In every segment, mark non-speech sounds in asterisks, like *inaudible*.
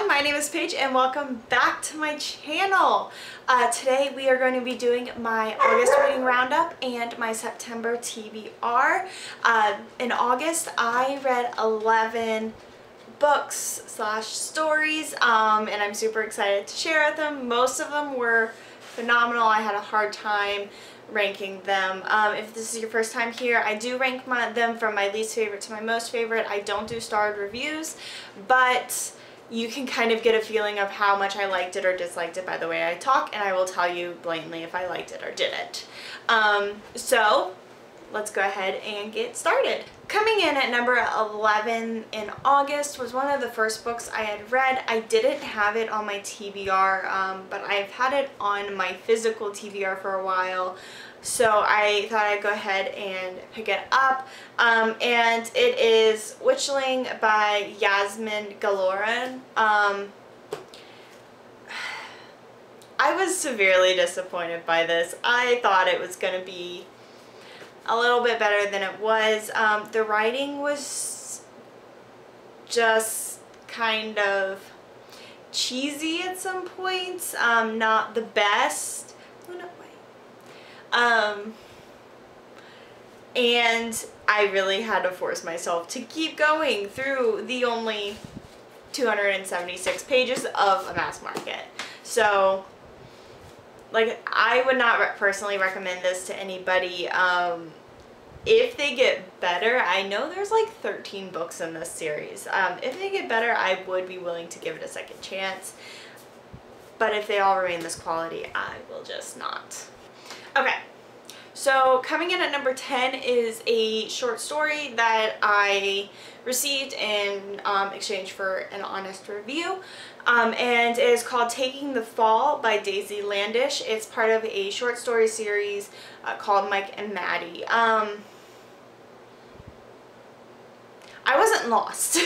everyone, my name is Paige and welcome back to my channel. Uh, today we are going to be doing my August reading roundup and my September TBR. Uh, in August I read 11 books slash stories um, and I'm super excited to share with them. Most of them were phenomenal. I had a hard time ranking them. Um, if this is your first time here, I do rank my, them from my least favorite to my most favorite. I don't do starred reviews, but you can kind of get a feeling of how much I liked it or disliked it by the way I talk, and I will tell you blatantly if I liked it or didn't. Um, so, let's go ahead and get started. Coming in at number 11 in August was one of the first books I had read. I didn't have it on my TBR, um, but I've had it on my physical TBR for a while. So I thought I'd go ahead and pick it up. Um, and it is Witchling by Yasmine Galenorn. Um, *sighs* I was severely disappointed by this. I thought it was going to be a little bit better than it was. Um, the writing was just kind of cheesy at some points, um, not the best. Um, and I really had to force myself to keep going through the only 276 pages of a mass market. So, like, I would not re personally recommend this to anybody. Um, if they get better, I know there's like 13 books in this series. Um, if they get better, I would be willing to give it a second chance. But if they all remain this quality, I will just not. Okay, so coming in at number 10 is a short story that I received in um, exchange for an honest review. Um, and it is called Taking the Fall by Daisy Landish. It's part of a short story series uh, called Mike and Maddie. Um, I wasn't lost.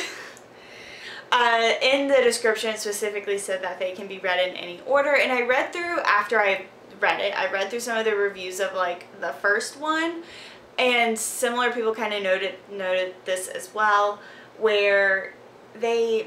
*laughs* uh, in the description specifically said that they can be read in any order and I read through after I read it. I read through some of the reviews of like the first one and similar people kind of noted noted this as well where they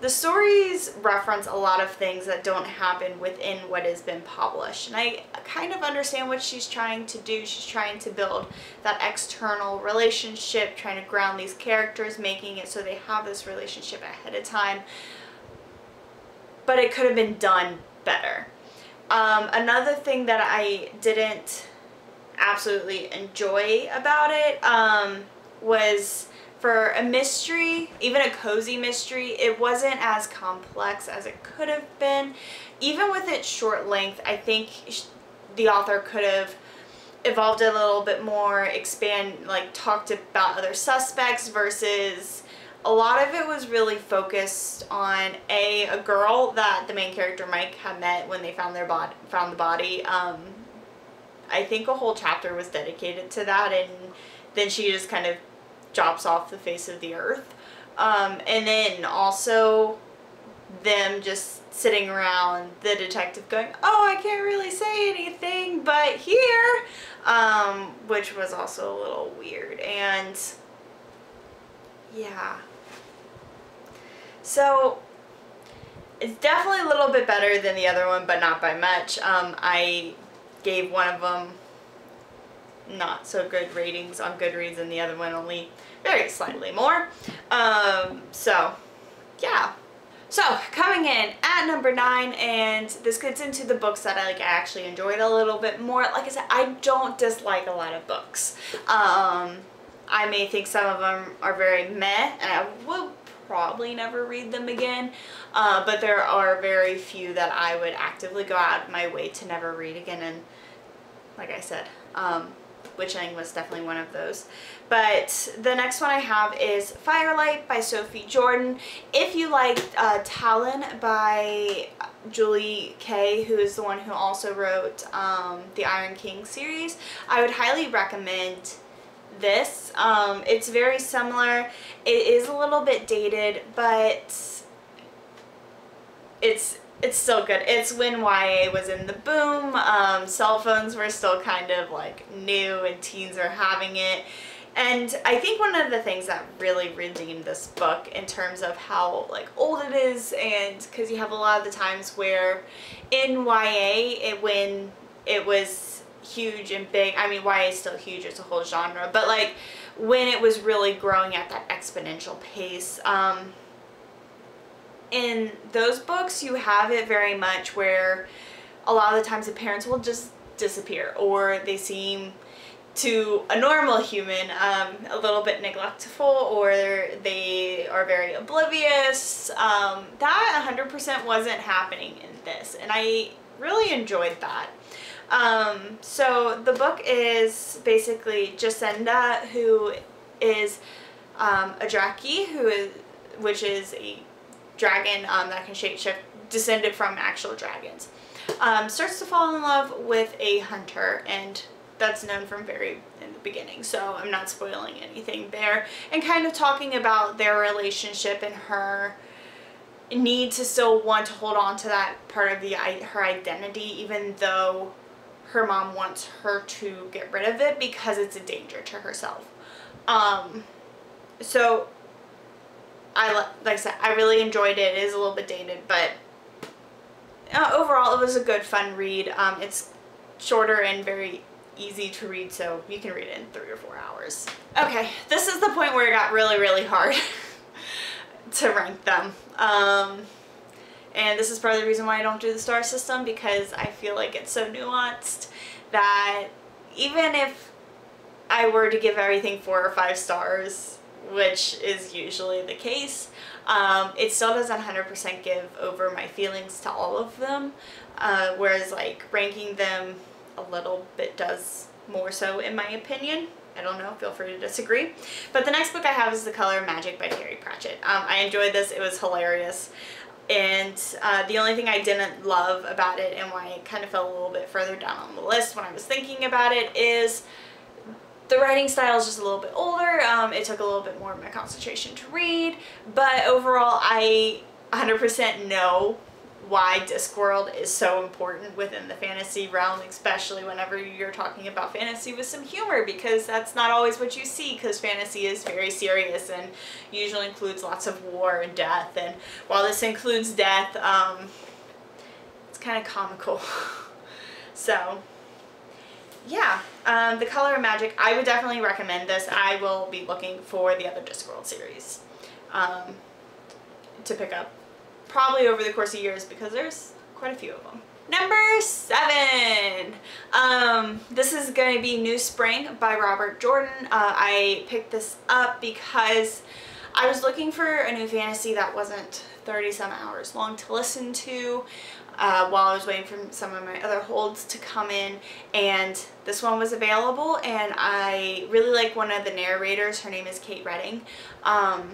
the stories reference a lot of things that don't happen within what has been published and I kind of understand what she's trying to do. She's trying to build that external relationship, trying to ground these characters, making it so they have this relationship ahead of time. But it could have been done better. Um, another thing that I didn't absolutely enjoy about it um, was for a mystery, even a cozy mystery, it wasn't as complex as it could have been. Even with its short length, I think the author could have evolved a little bit more, expand, like talked about other suspects versus a lot of it was really focused on a a girl that the main character Mike had met when they found their body found the body. Um, I think a whole chapter was dedicated to that, and then she just kind of drops off the face of the earth. Um, and then also them just sitting around the detective going, oh, I can't really say anything but here, um, which was also a little weird. And yeah. So it's definitely a little bit better than the other one, but not by much. Um, I gave one of them not so good ratings on Goodreads and the other one only very slightly more. Um, so, yeah. So, coming in at number nine, and this gets into the books that I like actually enjoyed a little bit more. Like I said, I don't dislike a lot of books. Um, I may think some of them are very meh, and I will probably never read them again. Uh, but there are very few that I would actively go out of my way to never read again. And like I said, um, was definitely one of those. But the next one I have is Firelight by Sophie Jordan. If you liked uh, Talon by Julie Kay, who is the one who also wrote um, the Iron King series, I would highly recommend this. Um, it's very similar. It is a little bit dated, but it's it's still good. It's when YA was in the boom. Um, cell phones were still kind of like new and teens are having it. And I think one of the things that really redeemed this book in terms of how like old it is and because you have a lot of the times where in YA it when it was huge and big, I mean YA is still huge, it's a whole genre, but like when it was really growing at that exponential pace, um, in those books you have it very much where a lot of the times the parents will just disappear or they seem to a normal human um, a little bit neglectful or they are very oblivious. Um, that 100% wasn't happening in this and I really enjoyed that. Um, so the book is basically Jacinda, who is um, a Draki who is which is a dragon um, that can shapeshift descended from actual dragons. Um, starts to fall in love with a hunter and that's known from very in the beginning so I'm not spoiling anything there and kind of talking about their relationship and her need to still want to hold on to that part of the her identity even though her mom wants her to get rid of it because it's a danger to herself um so I like I said I really enjoyed it it is a little bit dated but uh, overall it was a good fun read um, it's shorter and very easy to read so you can read it in three or four hours. Okay, this is the point where it got really, really hard *laughs* to rank them. Um, and this is part of the reason why I don't do the star system because I feel like it's so nuanced that even if I were to give everything four or five stars, which is usually the case, um, it still doesn't 100% give over my feelings to all of them. Uh, whereas like ranking them a little bit does more so in my opinion. I don't know, feel free to disagree. But the next book I have is The Color Magic by Terry Pratchett. Um, I enjoyed this, it was hilarious. And uh, the only thing I didn't love about it and why it kind of fell a little bit further down on the list when I was thinking about it is the writing style is just a little bit older. Um, it took a little bit more of my concentration to read, but overall I 100% know why Discworld is so important within the fantasy realm, especially whenever you're talking about fantasy with some humor, because that's not always what you see, because fantasy is very serious and usually includes lots of war and death, and while this includes death, um, it's kind of comical. *laughs* so, yeah, um, The Color of Magic, I would definitely recommend this. I will be looking for the other Discworld series um, to pick up probably over the course of years because there's quite a few of them. Number seven. Um, this is going to be New Spring by Robert Jordan. Uh, I picked this up because I was looking for a new fantasy that wasn't 30 some hours long to listen to uh, while I was waiting for some of my other holds to come in and this one was available and I really like one of the narrators. Her name is Kate Reading. Um,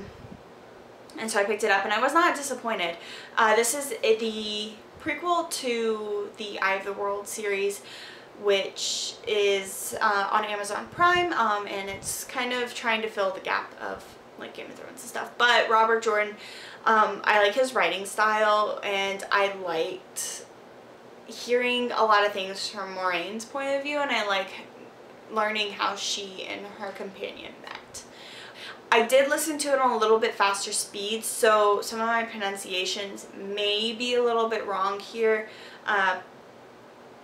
and so I picked it up and I was not disappointed. Uh, this is the prequel to the Eye of the World series which is uh, on Amazon Prime um, and it's kind of trying to fill the gap of like Game of Thrones and stuff. But Robert Jordan, um, I like his writing style and I liked hearing a lot of things from Moiraine's point of view and I like learning how she and her companion met. I did listen to it on a little bit faster speed, so some of my pronunciations may be a little bit wrong here. Uh,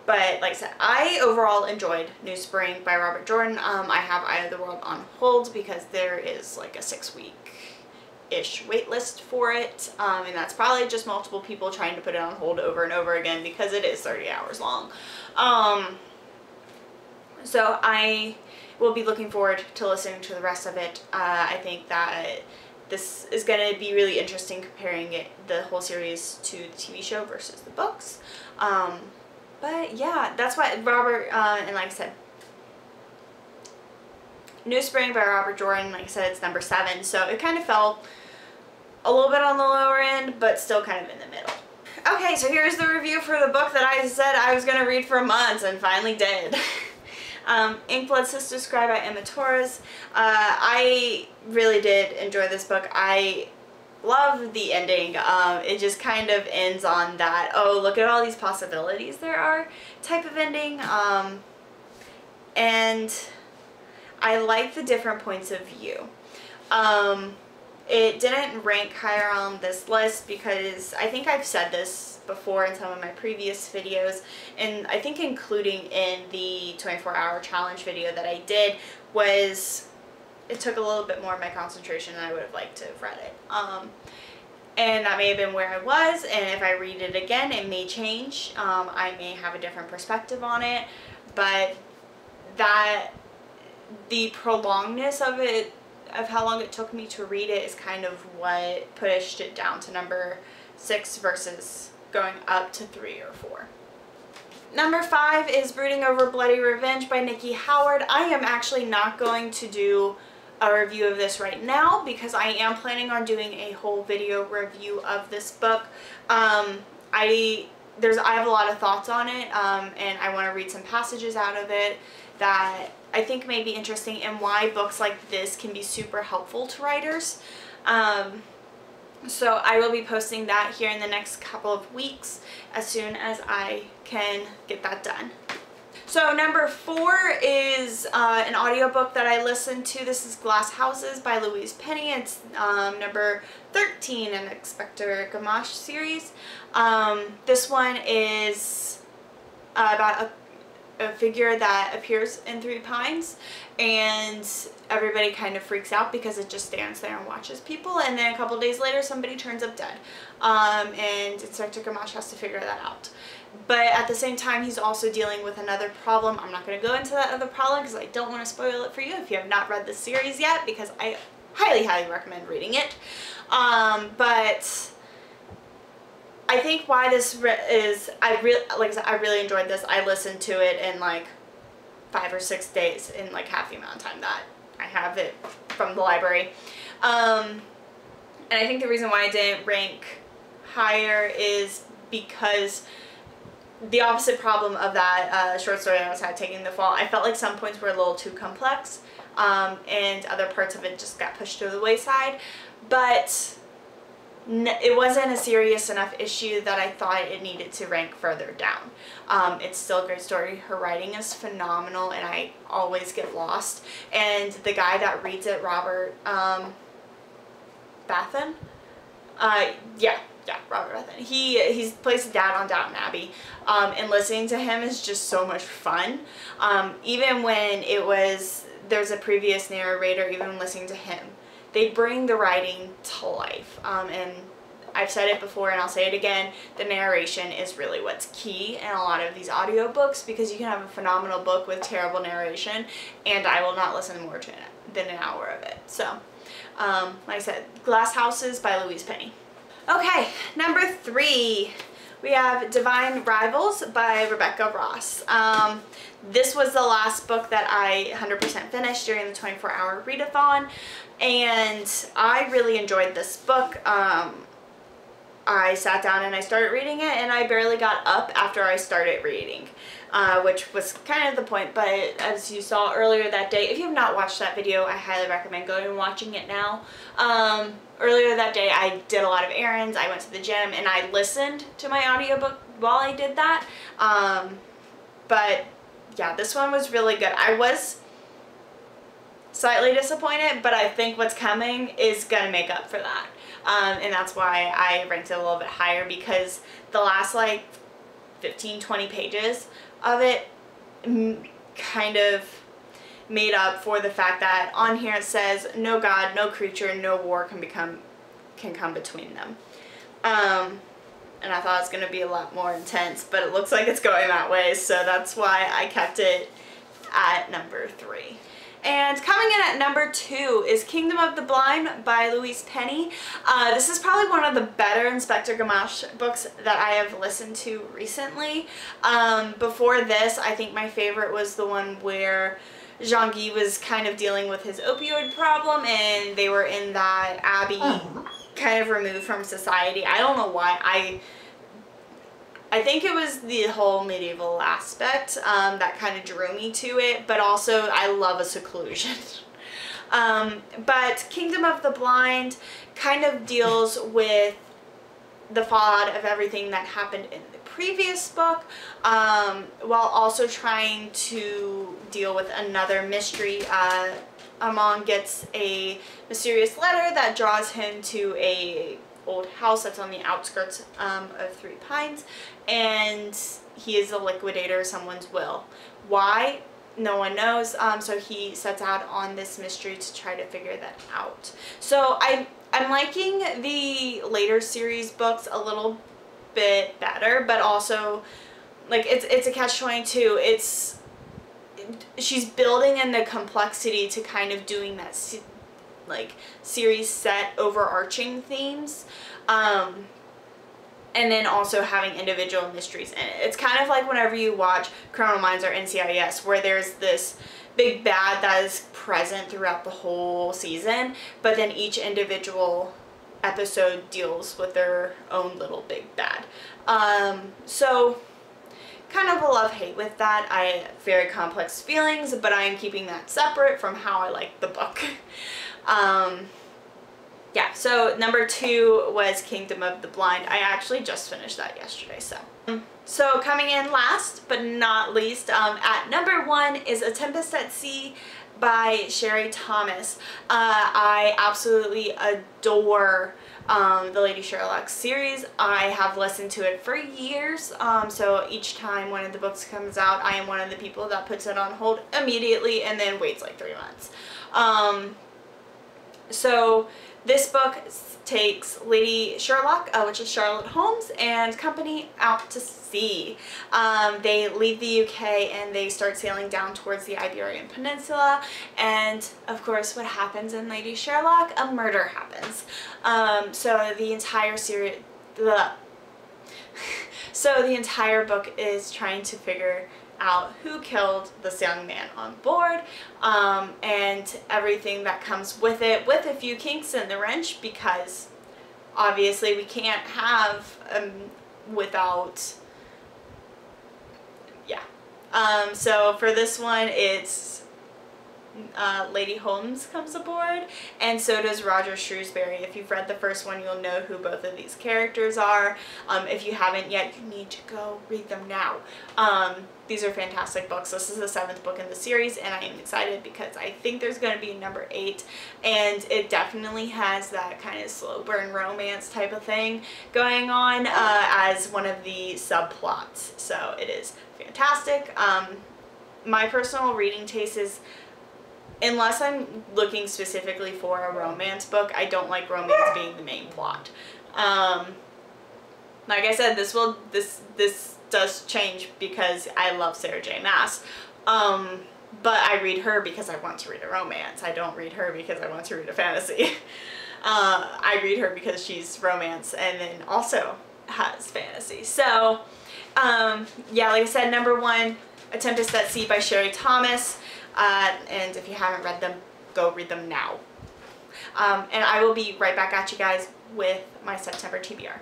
but like I said, I overall enjoyed New Spring by Robert Jordan. Um, I have Eye of the World on hold because there is like a six week ish wait list for it um, and that's probably just multiple people trying to put it on hold over and over again because it is 30 hours long. Um, so I we'll be looking forward to listening to the rest of it. Uh, I think that this is going to be really interesting comparing it, the whole series to the TV show versus the books. Um, but yeah, that's why Robert, uh, and like I said, New Spring by Robert Jordan, like I said, it's number seven, so it kind of fell a little bit on the lower end, but still kind of in the middle. Okay, so here's the review for the book that I said I was going to read for months and finally did. *laughs* Um, Ink Blood Sister Scribe by Emma Törzs. Uh, I really did enjoy this book. I love the ending. Um, it just kind of ends on that, oh, look at all these possibilities there are type of ending. Um, and I like the different points of view. Um, it didn't rank higher on this list because I think I've said this before in some of my previous videos and I think including in the 24 hour challenge video that I did was it took a little bit more of my concentration than I would have liked to have read it. Um, and that may have been where I was and if I read it again it may change. Um, I may have a different perspective on it but that the prolongedness of it of how long it took me to read it is kind of what pushed it down to number six versus going up to three or four. Number five is Brooding Over Bloody Revenge by Nikki Howard. I am actually not going to do a review of this right now because I am planning on doing a whole video review of this book. Um, I there's I have a lot of thoughts on it um, and I want to read some passages out of it that I think may be interesting and why books like this can be super helpful to writers. Um, so I will be posting that here in the next couple of weeks as soon as I can get that done. So number four is uh, an audiobook that I listened to. This is Glass Houses by Louise Penny. It's um, number 13 in the Inspector Gamache series. Um, this one is uh, about a a figure that appears in Three Pines and everybody kind of freaks out because it just stands there and watches people and then a couple days later somebody turns up dead um, and Inspector Gamache has to figure that out. But at the same time he's also dealing with another problem. I'm not going to go into that other problem because I don't want to spoil it for you if you have not read the series yet because I highly highly recommend reading it. Um, but I think why this is, I really, like I said, I really enjoyed this. I listened to it in like five or six days in like half the amount of time that I have it from the library. Um, and I think the reason why I didn't rank higher is because the opposite problem of that uh, short story I was had taking the fall, I felt like some points were a little too complex um, and other parts of it just got pushed to the wayside. But it wasn't a serious enough issue that I thought it needed to rank further down. Um, it's still a great story. Her writing is phenomenal and I always get lost. And the guy that reads it, Robert um, Bathurst, uh, yeah, yeah, Robert Bathurst. He he's plays dad on Downton Abbey, um, and listening to him is just so much fun. Um, even when it was there's a previous narrator, even listening to him they bring the writing to life. Um, and I've said it before and I'll say it again, the narration is really what's key in a lot of these audiobooks because you can have a phenomenal book with terrible narration and I will not listen more to it than an hour of it. So, um, like I said, Glass Houses by Louise Penny. Okay, three, we have Divine Rivals by Rebecca Ross. Um, this was the last book that I 100% finished during the 24-hour readathon and I really enjoyed this book. Um, I sat down and I started reading it and I barely got up after I started reading. Uh, which was kind of the point, but as you saw earlier that day, if you have not watched that video, I highly recommend going and watching it now. Um, earlier that day, I did a lot of errands, I went to the gym, and I listened to my audiobook while I did that. Um, but yeah, this one was really good. I was slightly disappointed, but I think what's coming is to make up for that. Um, and that's why I ranked it a little bit higher because the last like 15, 20 pages of it kind of made up for the fact that on here it says no God, no creature, no war can become can come between them. Um, and I thought it was going to be a lot more intense, but it looks like it's going that way, so that's why I kept it at number three. And coming in at number two is Kingdom of the Blind by Louise Penny. Uh, this is probably one of the better Inspector Gamache books that I have listened to recently. Um, before this, I think my favorite was the one where Jean-Guy was kind of dealing with his opioid problem and they were in that abbey uh-huh. kind of removed from society. I don't know why. I I think it was the whole medieval aspect um, that kind of drew me to it, but also I love a seclusion. *laughs* um, but Kingdom of the Blind kind of deals with the fallout of everything that happened in the previous book um, while also trying to deal with another mystery. Uh, Armand gets a mysterious letter that draws him to a old house that's on the outskirts um, of Three Pines and he is a liquidator of someone's will. Why? No one knows. Um, so he sets out on this mystery to try to figure that out. So I, I'm liking the later series books a little bit better, but also like it's it's a catch 22. It's she's building in the complexity to kind of doing that like series set overarching themes. Um, and then also having individual mysteries in it. It's kind of like whenever you watch Criminal Minds or NCIS where there's this big bad that is present throughout the whole season, but then each individual episode deals with their own little big bad. Um, so kind of a love-hate with that. I have very complex feelings, but I am keeping that separate from how I like the book. *laughs* um, yeah, so number two was Kingdom of the Blind. I actually just finished that yesterday, so. So coming in last but not least, um, at number one is A Tempest at Sea by Sherry Thomas. Uh, I absolutely adore um, the Lady Sherlock series. I have listened to it for years, um, so each time one of the books comes out, I am one of the people that puts it on hold immediately and then waits like three months. Um, so this book takes Lady Sherlock, uh, which is Charlotte Holmes, and company out to sea. Um, they leave the UK and they start sailing down towards the Iberian Peninsula and of course what happens in Lady Sherlock? A murder happens. Um, so the entire series, *laughs* so the entire book is trying to figure out who killed this young man on board um, and everything that comes with it with a few kinks in the wrench because obviously we can't have um, without yeah um, so for this one it's uh, Lady Holmes comes aboard, and so does Roger Shrewsbury. If you've read the first one, you'll know who both of these characters are. Um, if you haven't yet, you need to go read them now. Um, these are fantastic books. This is the seventh book in the series, and I am excited because I think there's going to be number eight, and it definitely has that kind of slow burn romance type of thing going on uh, as one of the subplots. So it is fantastic. Um, my personal reading taste is unless I'm looking specifically for a romance book, I don't like romance being the main plot. Um, like I said, this will this this does change because I love Sarah J. Maas. Um, but I read her because I want to read a romance. I don't read her because I want to read a fantasy. *laughs* uh, I read her because she's romance and then also has fantasy. So, um, yeah, like I said, number one, A Tempest at Sea by Sherry Thomas. Uh, and if you haven't read them, go read them now. Um, and I will be right back at you guys with my September TBR.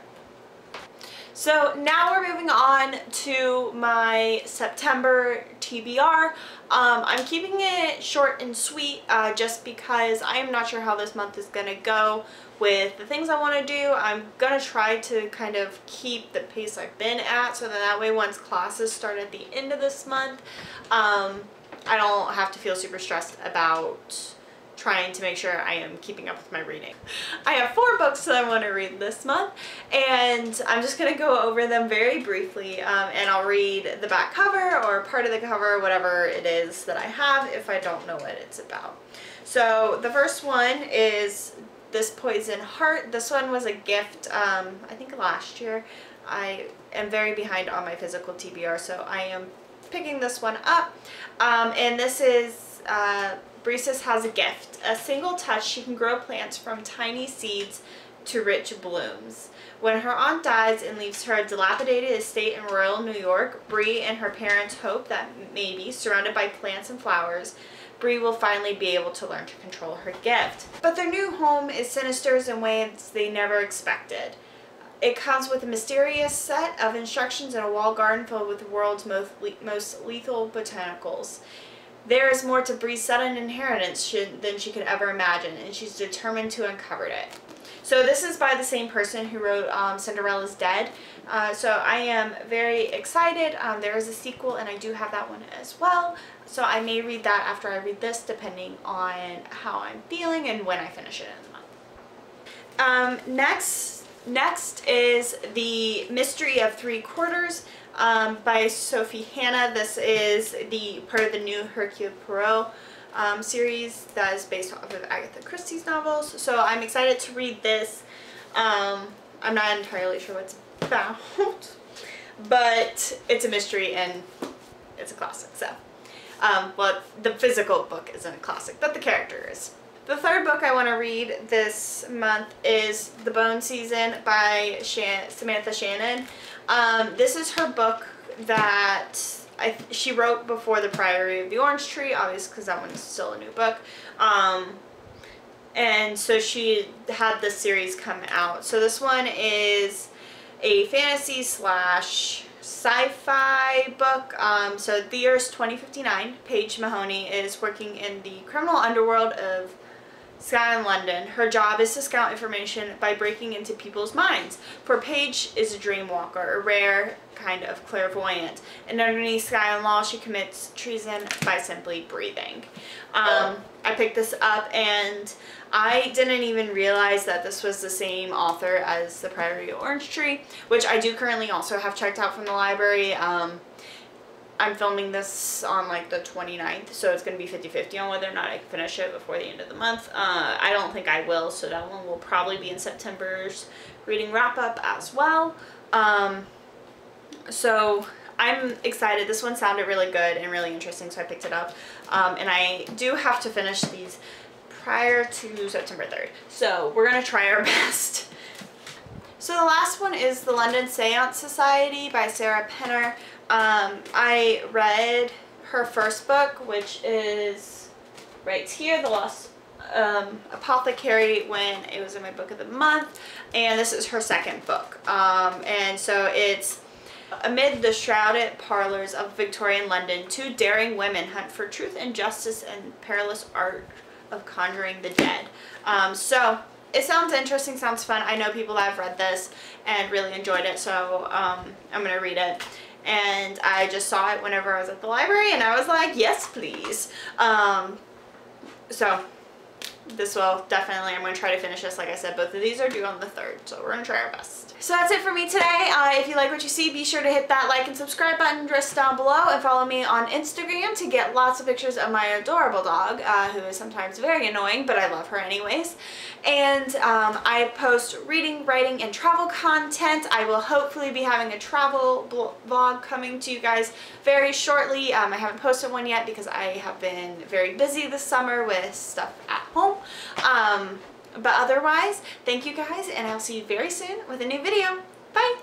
So now we're moving on to my September TBR. Um, I'm keeping it short and sweet uh, just because I am not sure how this month is going to go with the things I want to do. I'm going to try to kind of keep the pace I've been at so that, that way once classes start at the end of this month, um, I don't have to feel super stressed about trying to make sure I am keeping up with my reading. I have four books that I want to read this month and I'm just going to go over them very briefly um, and I'll read the back cover or part of the cover, whatever it is that I have if I don't know what it's about. So the first one is This Poison Heart. This one was a gift um, I think last year. I am very behind on my physical TBR so I am picking this one up. Um, and this is, uh, Briseis has a gift. A single touch, she can grow plants from tiny seeds to rich blooms. When her aunt dies and leaves her a dilapidated estate in rural New York, Bree and her parents hope that maybe, surrounded by plants and flowers, Bree will finally be able to learn to control her gift. But their new home is sinister in ways they never expected. It comes with a mysterious set of instructions and a wall garden filled with the world's most, le most lethal botanicals. There is more to Bree's sudden inheritance than she could ever imagine, and she's determined to uncover it. So this is by the same person who wrote um, Cinderella's Dead. Uh, so I am very excited. Um, there is a sequel and I do have that one as well. So I may read that after I read this depending on how I'm feeling and when I finish it in the month. Um, next, next is The Mystery of Three Quarters um, by Sophie Hannah. This is the part of the new Hercule Poirot um, series that is based off of Agatha Christie's novels. So I'm excited to read this. Um, I'm not entirely sure what it's about, *laughs* but it's a mystery and it's a classic. So, um, well, the physical book isn't a classic, but the character is. The third book I want to read this month is The Bone Season by Shan Samantha Shannon. Um, this is her book that I, she wrote before the Priory of the Orange Tree, obviously because that one's still a new book. Um, and so she had this series come out. So this one is a fantasy slash sci-fi book. Um, so the year is 2059. Paige Mahoney is working in the criminal underworld of Scion London. Her job is to scout information by breaking into people's minds. For Paige is a dream walker, a rare kind of clairvoyant. And underneath Scion Law, she commits treason by simply breathing. Um, I picked this up and I didn't even realize that this was the same author as The Priory Orange Tree, which I do currently also have checked out from the library. Um, I'm filming this on like the 29th, so it's going to be 50-50 on whether or not I can finish it before the end of the month. Uh, I don't think I will, so that one will probably be in September's reading wrap-up as well. Um, so I'm excited. This one sounded really good and really interesting, so I picked it up. Um, and I do have to finish these prior to September 3rd. So we're going to try our *laughs* best. So the last one is The London Seance Society by Sarah Penner. Um, I read her first book, which is right here, The Lost um, Apothecary, when it was in my book of the month. And this is her second book. Um, and so it's Amid the shrouded parlors of Victorian London, two daring women hunt for truth and justice and perilous art of conjuring the dead. Um, so it sounds interesting, sounds fun. I know people have read this and really enjoyed it, so um, I'm going to read it and I just saw it whenever I was at the library and I was like, yes, please. Um, so this will definitely, I'm going to try to finish this. Like I said, both of these are due on the 3rd, so we're going to try our best. So that's it for me today. Uh, if you like what you see, be sure to hit that like and subscribe button just down below and follow me on Instagram to get lots of pictures of my adorable dog, uh, who is sometimes very annoying, but I love her anyways. And um, I post reading, writing, and travel content. I will hopefully be having a travel vlog coming to you guys very shortly. Um, I haven't posted one yet because I have been very busy this summer with stuff at home. Um, but otherwise, thank you guys, and I'll see you very soon with a new video. Bye!